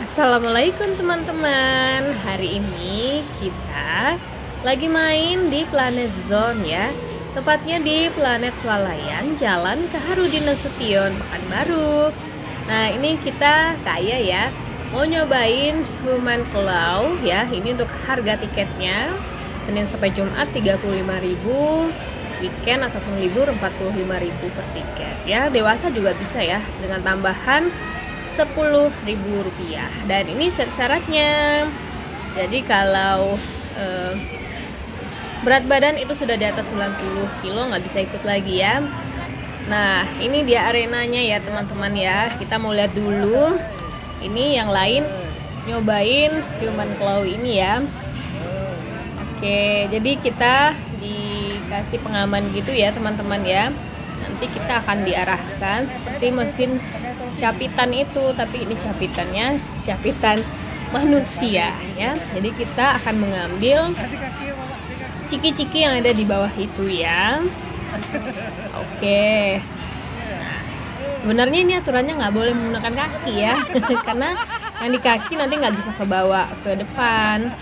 Assalamualaikum teman-teman. Hari ini kita lagi main di Planet Zone ya. Tepatnya di Planet Swalayan Jalan ke Harudin Nasution Pekanbaru. Nah ini kita kaya ya Mau nyobain Human Claw ya. Ini untuk harga tiketnya Senin sampai Jumat 35.000 Weekend ataupun libur 45.000 per tiket ya. Dewasa juga bisa ya Dengan tambahan Rp10.000 dan ini syarat-syaratnya. Jadi kalau eh, berat badan itu sudah di atas 90 kilo nggak bisa ikut lagi ya. Nah ini dia arenanya ya teman-teman ya. Kita mau lihat dulu. Ini yang lain nyobain human claw ini ya. Oke jadi kita dikasih pengaman gitu ya teman-teman ya nanti kita akan diarahkan seperti mesin capitan itu tapi ini capitannya capitan manusia ya. Jadi kita akan mengambil ciki-ciki yang ada di bawah itu ya. Oke. Nah, sebenarnya ini aturannya nggak boleh menggunakan kaki ya. Karena yang di kaki nanti nggak bisa kebawa ke depan.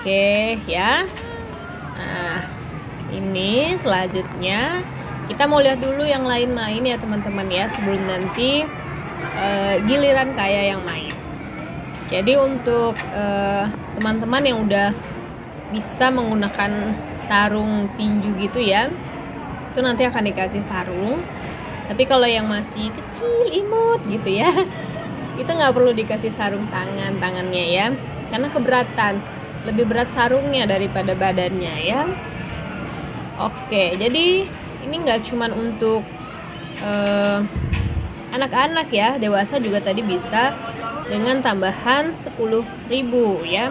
Oke ya. Nah ini selanjutnya kita mau lihat dulu yang lain main ya teman-teman ya sebelum nanti uh, giliran kaya yang main. Jadi untuk eh, teman-teman uh, yang udah bisa menggunakan sarung tinju gitu ya itu nanti akan dikasih sarung. Tapi kalau yang masih kecil imut gitu ya itu nggak perlu dikasih sarung tangan tangannya ya. Karena keberatan lebih berat sarungnya daripada badannya ya. Oke jadi ini nggak cuman untuk eh, anak-anak ya dewasa juga tadi bisa dengan tambahan 10.000 ya.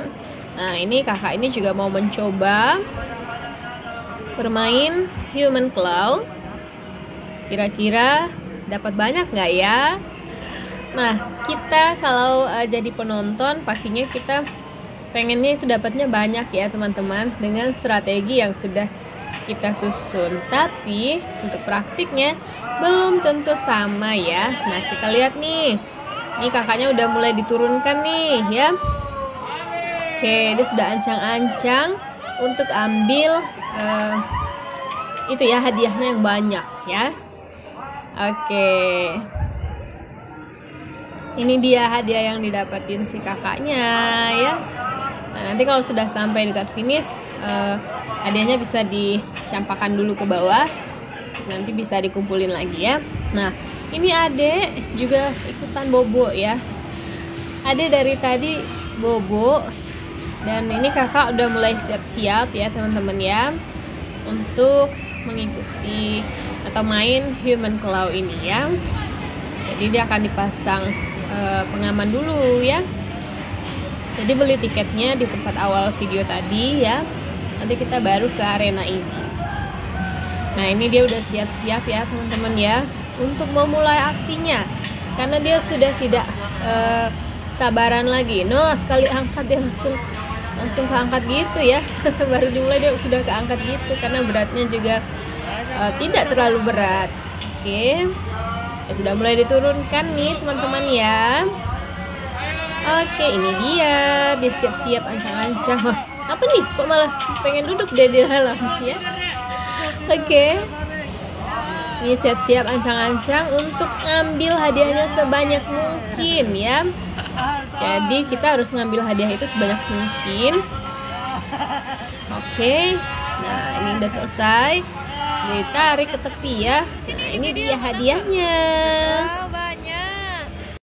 Nah ini kakak ini juga mau mencoba bermain human claw. Kira-kira dapat banyak nggak ya? Nah kita kalau uh, jadi penonton pastinya kita pengennya itu dapatnya banyak ya teman-teman dengan strategi yang sudah kita susun. Tapi untuk praktiknya belum tentu sama ya. Nah kita lihat nih. Ini kakaknya udah mulai diturunkan nih ya. Oke dia sudah ancang-ancang untuk ambil uh, itu ya hadiahnya yang banyak ya. Oke. Ini dia hadiah yang didapatin si kakaknya ya nanti kalau sudah sampai dekat finish uh, hadiahnya bisa dicampakkan dulu ke bawah. Nanti bisa dikumpulin lagi ya. Nah ini adek juga ikutan bobo ya. Adek dari tadi bobo. Dan ini kakak udah mulai siap-siap ya teman-teman ya. Untuk mengikuti atau main human claw ini ya. Jadi dia akan dipasang uh, pengaman dulu ya jadi beli tiketnya di tempat awal video tadi ya. Nanti kita baru ke arena ini. Nah ini dia udah siap-siap ya teman-teman ya untuk memulai aksinya. Karena dia sudah tidak uh, sabaran lagi. No sekali angkat dia langsung langsung keangkat gitu ya. Baru dimulai dia sudah keangkat gitu karena beratnya juga uh, tidak terlalu berat. Oke. Okay. ya, sudah mulai diturunkan nih teman-teman ya oke ini dia. Dia siap-siap ancang-ancang. Apa nih? Kok malah pengen duduk deh di dalam ya? Oke. Ini siap-siap ancang-ancang untuk ngambil hadiahnya sebanyak mungkin ya. Jadi kita harus ngambil hadiah itu sebanyak mungkin. Oke. Nah ini udah selesai. Ditarik ke tepi ya. Nah ini dia hadiahnya